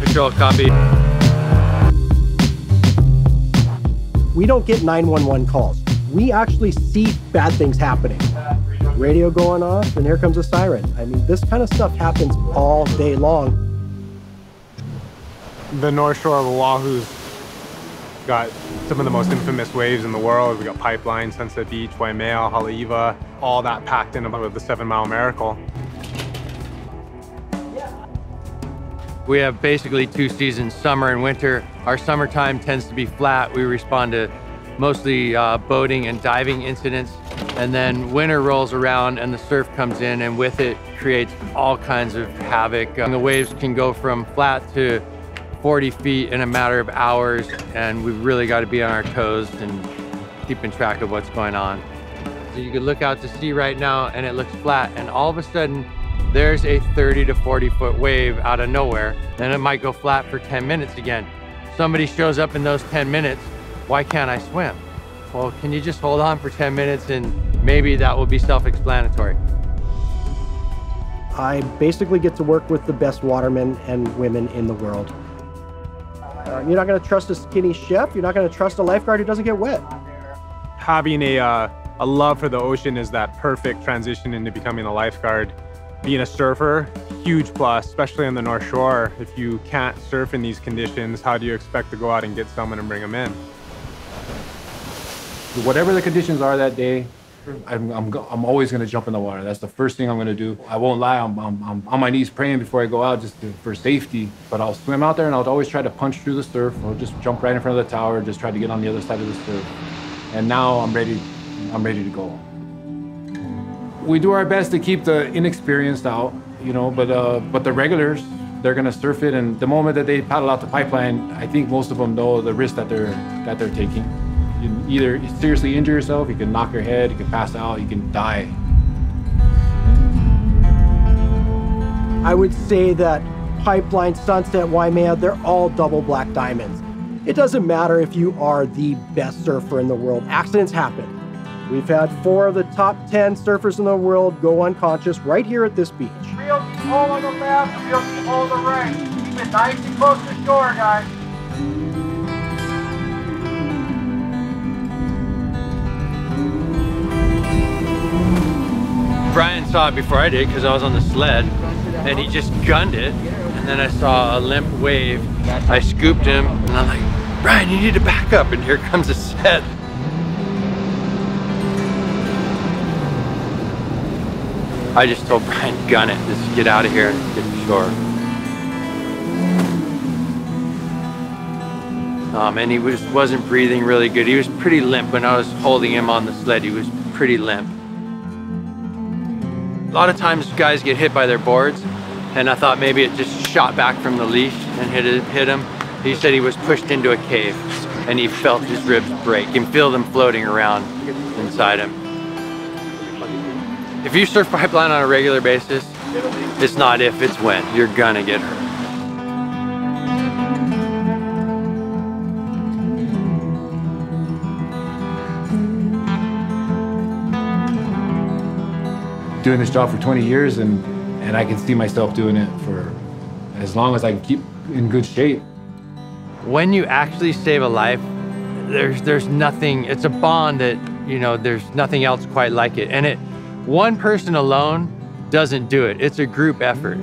Patrol, copy. We don't get 911 calls. We actually see bad things happening. Radio going off, and here comes a siren. I mean, this kind of stuff happens all day long. The North Shore of Oahu's got some of the most infamous waves in the world. We got Pipeline, Sunset Beach, Waimea, Haleiwa, all that packed in with the Seven Mile Miracle. We have basically two seasons, summer and winter. Our summertime tends to be flat. We respond to mostly uh, boating and diving incidents. And then winter rolls around and the surf comes in and with it creates all kinds of havoc. The waves can go from flat to 40 feet in a matter of hours. And we've really got to be on our toes and keeping track of what's going on. So you can look out to sea right now and it looks flat. And all of a sudden there's a 30 to 40 foot wave out of nowhere. Then it might go flat for 10 minutes again. Somebody shows up in those 10 minutes. Why can't I swim? Well, can you just hold on for 10 minutes and maybe that will be self-explanatory. I basically get to work with the best watermen and women in the world. Uh, you're not going to trust a skinny chef. You're not going to trust a lifeguard who doesn't get wet. Having a, uh, a love for the ocean is that perfect transition into becoming a lifeguard. Being a surfer, huge plus, especially on the North Shore. If you can't surf in these conditions, how do you expect to go out and get someone and bring them in? Whatever the conditions are that day, I'm, I'm, I'm always going to jump in the water. That's the first thing I'm going to do. I won't lie, I'm, I'm, I'm on my knees praying before I go out just to, for safety. But I'll swim out there and I'll always try to punch through the surf or just jump right in front of the tower, just try to get on the other side of the surf. And now I'm ready, I'm ready to go. We do our best to keep the inexperienced out, you know, but, uh, but the regulars, they're to surf it. And the moment that they paddle out the pipeline, I think most of them know the risk that they're, that they're taking. You either seriously injure yourself, you can knock your head, you can pass out, you can die. I would say that Pipeline, Sunset, Waimea, they're all double black diamonds. It doesn't matter if you are the best surfer in the world, accidents happen. We've had four of the top 10 surfers in the world go unconscious right here at this beach. Real deep hole on the left, real deep hole on the right. Keep it nice and close to shore, guys. Brian saw it before I did because I was on the sled and he just gunned it. And then I saw a limp wave. I scooped him and I'm like, Brian, you need to back up. And here comes a set. I just told Brian, gun it, just get out of here and get to shore. Um, and he was, wasn't breathing really good. He was pretty limp when I was holding him on the sled. He was pretty limp. A lot of times guys get hit by their boards and I thought maybe it just shot back from the leash and hit, it, hit him. He said he was pushed into a cave and he felt his ribs break. You can feel them floating around inside him. If you surf pipeline on a regular basis, it's not if, it's when. You're gonna get hurt. Doing this job for 20 years and, and I can see myself doing it for as long as I can keep in good shape. When you actually save a life, there's there's nothing, it's a bond that, you know, there's nothing else quite like it. And it one person alone doesn't do it. It's a group effort.